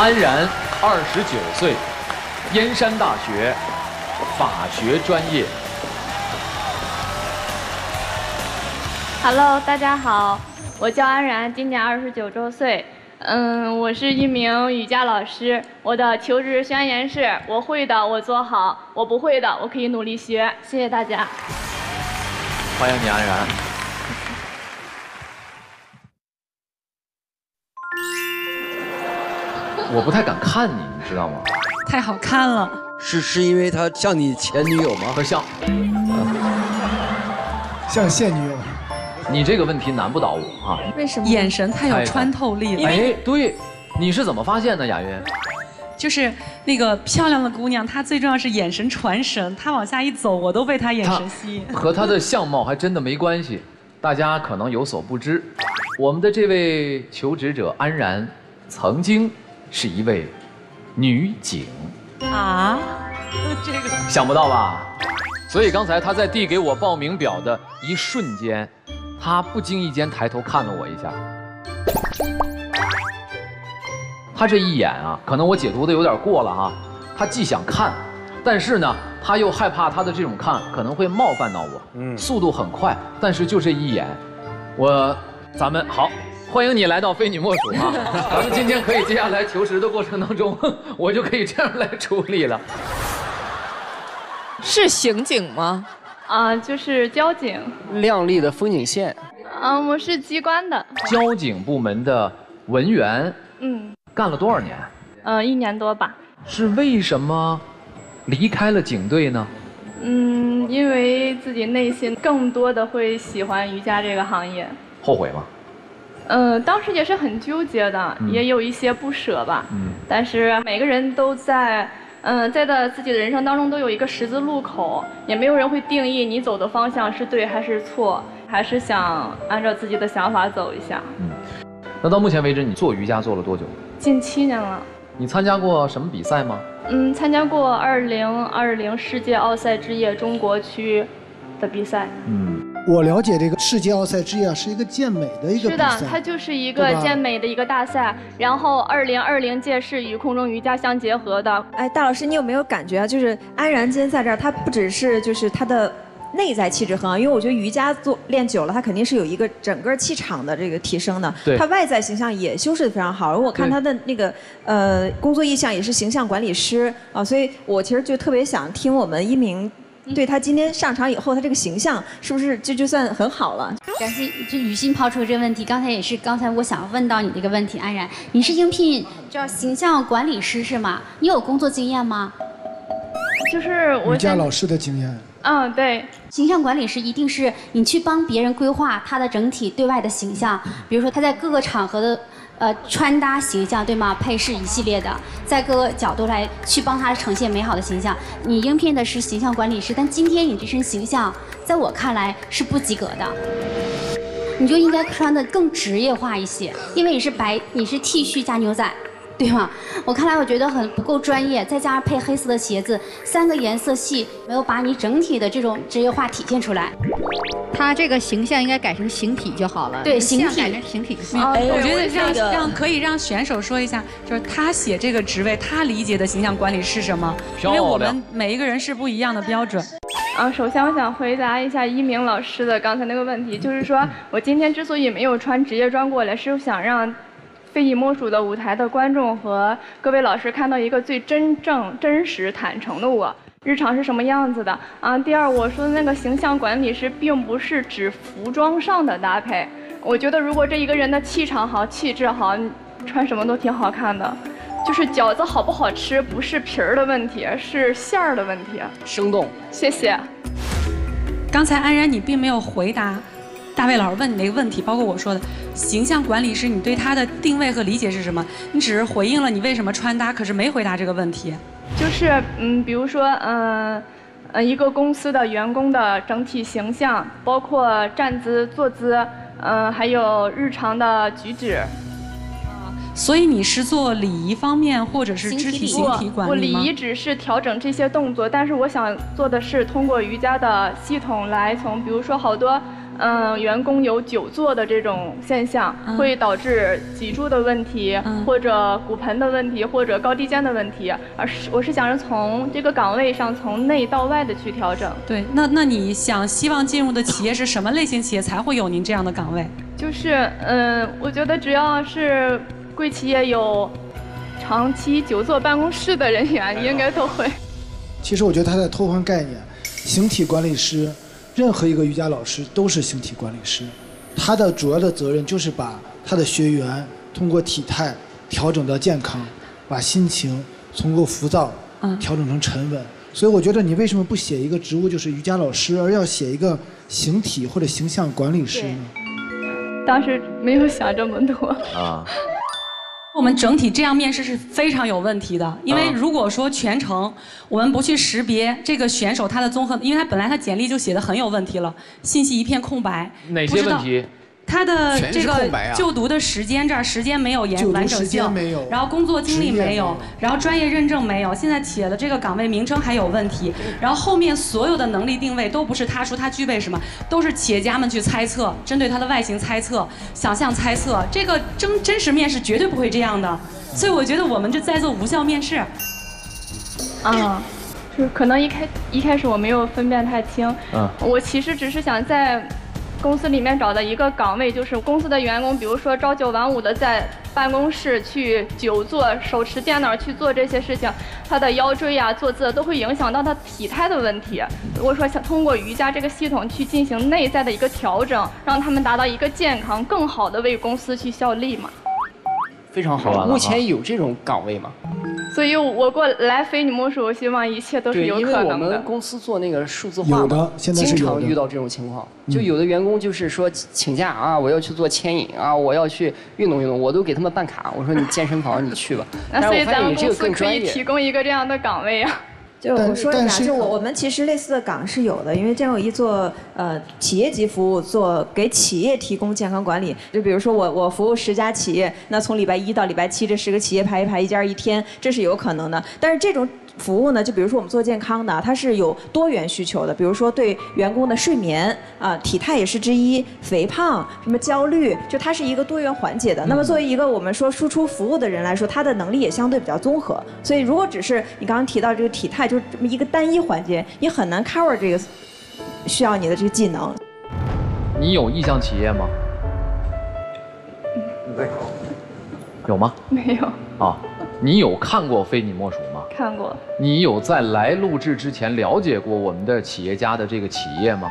安然，二十九岁，燕山大学法学专业。Hello，大家好，我叫安然，今年二十九周岁。嗯，我是一名瑜伽老师。我的求职宣言是：我会的我做好，我不会的我可以努力学。谢谢大家。欢迎你，安然。我不太敢看你，你知道吗？太好看了，是是因为他像你前女友吗？和像。像现女友。你这个问题难不倒我啊！为什么？眼神太有穿透力了。哎，对，你是怎么发现的，雅云？就是那个漂亮的姑娘，她最重要是眼神传神，她往下一走，我都被她眼神吸引。和她的相貌还真的没关系，大家可能有所不知，我们的这位求职者安然，曾经是一位女警。啊？这个想不到吧？所以刚才她在递给我报名表的一瞬间，她不经意间抬头看了我一下。他这一眼啊，可能我解读的有点过了哈。他既想看，但是呢，他又害怕他的这种看可能会冒犯到我。嗯，速度很快，但是就这一眼，我，咱们好，欢迎你来到非你莫属啊！咱们今天可以接下来求职的过程当中，我就可以这样来处理了。是刑警吗？啊，就是交警。亮丽的风景线。嗯，我是机关的。交警部门的文员。嗯。干了多少年？嗯，一年多吧。是为什么离开了警队呢？嗯，因为自己内心更多的会喜欢瑜伽这个行业。后悔吗？嗯，当时也是很纠结的，嗯、也有一些不舍吧。嗯。但是每个人都在，嗯，在的自己的人生当中都有一个十字路口，也没有人会定义你走的方向是对还是错，还是想按照自己的想法走一下。嗯。那到目前为止，你做瑜伽做了多久？近七年了。你参加过什么比赛吗？嗯，参加过二零二零世界奥赛之夜中国区的比赛。嗯，我了解这个世界奥赛之夜啊是一个健美的一个比赛。是的，它就是一个健美的一个大赛。然后二零二零届是与空中瑜伽相结合的。哎，大老师，你有没有感觉啊？就是安然今天在这儿，他不只是就是他的。内在气质很好，因为我觉得瑜伽做练久了，他肯定是有一个整个气场的这个提升的。对。他外在形象也修饰的非常好，而我看他的那个呃工作意向也是形象管理师啊，所以我其实就特别想听我们一鸣对他今天上场以后，他这个形象是不是就就算很好了？感谢这雨欣抛出这个问题，刚才也是刚才我想问到你这个问题，安然，你是应聘叫形象管理师是吗？你有工作经验吗？就是我瑜伽老师的经验。嗯，对。形象管理师一定是你去帮别人规划他的整体对外的形象，比如说他在各个场合的呃穿搭形象，对吗？配饰一系列的，在各个角度来去帮他呈现美好的形象。你应聘的是形象管理师，但今天你这身形象，在我看来是不及格的。你就应该穿的更职业化一些，因为你是白，你是 T 恤加牛仔。对吗？我看来我觉得很不够专业，再加上配黑色的鞋子，三个颜色系没有把你整体的这种职业化体现出来。他这个形象应该改成形体就好了。对，形体改成形体。我觉得让让可以让选手说一下，就是他写这个职位，他理解的形象管理是什么？因为我们每一个人是不一样的标准。啊，首先我想回答一下一鸣老师的刚才那个问题，就是说我今天之所以没有穿职业装过来，是想让。非你莫属的舞台的观众和各位老师看到一个最真正、真实、坦诚的我，日常是什么样子的啊？第二，我说的那个形象管理师，并不是指服装上的搭配。我觉得，如果这一个人的气场好、气质好，穿什么都挺好看的。就是饺子好不好吃，不是皮儿的问题，是馅儿的问题。生动。谢谢。刚才安然，你并没有回答。大卫老师问你那个问题，包括我说的形象管理师，你对他的定位和理解是什么？你只是回应了你为什么穿搭，可是没回答这个问题。就是嗯，比如说嗯，呃，一个公司的员工的整体形象，包括站姿、坐姿，嗯，还有日常的举止。所以你是做礼仪方面，或者是肢体形体管理我礼仪只是调整这些动作，但是我想做的是通过瑜伽的系统来从，比如说好多。嗯、员工有久坐的这种现象，嗯会导致脊柱的问题，嗯或者骨盆的问题，或者高低肩的问题。而是我是想着从这个岗位上从内到外的去调整，对，那那你想希望进入的企业是什么类型企业才会有您这样的岗位？就是嗯、我觉得只要是贵企业有长期久坐办公室的人员，应该都会。其实我觉得他在偷换概念，形体管理师，任何一个瑜伽老师都是形体管理师，他的主要的责任就是把他的学员通过体态调整到健康，把心情从够浮躁嗯调整成沉稳。所以我觉得你为什么不写一个职务就是瑜伽老师，而要写一个形体或者形象管理师呢？当时没有想这么多。啊，我们整体这样面试是非常有问题的，因为嗯如果说全程我们不去识别这个选手他的综合，因为他本来他简历就写的很有问题了，信息一片空白，哪不知道些问题？他的这个就读的时间这儿时间没有严完整性，没有。然后工作经历没有然后专业认证没有，现在企业的这个岗位名称还有问题，然后后面所有的能力定位都不是他说他具备什么，都是企业家们去猜测，针对他的外形猜测、想象猜测，这个真真实面试绝对不会这样的，所以我觉得我们这在做无效面试。啊，就是可能一开一开始我没有分辨太清，嗯。我其实只是想在公司里面找的一个岗位，就是公司的员工，比如说朝九晚五的在办公室去久坐、手持电脑去做这些事情，他的腰椎啊、坐姿都会影响到他体态的问题。如果说想通过瑜伽这个系统去进行内在的一个调整，让他们达到一个健康、更好的为公司去效力嘛。非常好。目前有这种岗位吗？所以我过来非你莫属，我希望一切都是有可能的因为我们。公司做那个数字化有的嘛，经现在是有的常遇到这种情况。嗯就有的员工就是说请假啊，我要去做牵引啊，我要去运动运动，我都给他们办卡。我说你健身房你去吧。那所以咱们公司可。以提供一个这样的岗位啊。就我说一下，就我我们其实类似的岗是有的，因为占有一做呃企业级服务，做给企业提供健康管理。就比如说我我服务十家企业，那从礼拜一到礼拜七这十个企业排一排，一家一天，这是有可能的。但是这种服务呢，就比如说我们做健康的，它是有多元需求的，比如说对员工的睡眠啊、体态也是之一，肥胖什么焦虑，就它是一个多元环节的。那么作为一个我们说输出服务的人来说，他的能力也相对比较综合。所以如果只是你刚刚提到这个体态，就是这么一个单一环节，你很难 cover 这个需要你的这个技能。你有意向企业吗？没有吗？没有啊，你有看过《非你莫属》吗？看过，你有在来录制之前了解过我们的企业家的这个企业吗？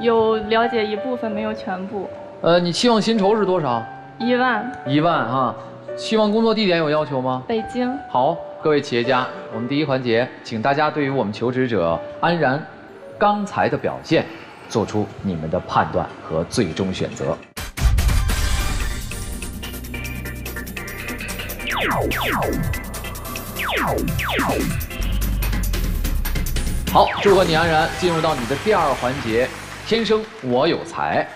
有了解一部分，没有全部。呃，你期望薪酬是多少？一万，一万啊。期望工作地点有要求吗？北京。好，各位企业家，我们第一环节，请大家对于我们求职者安然刚才的表现，做出你们的判断和最终选择。好，祝贺你安然进入到你的第二环节，天生我有才。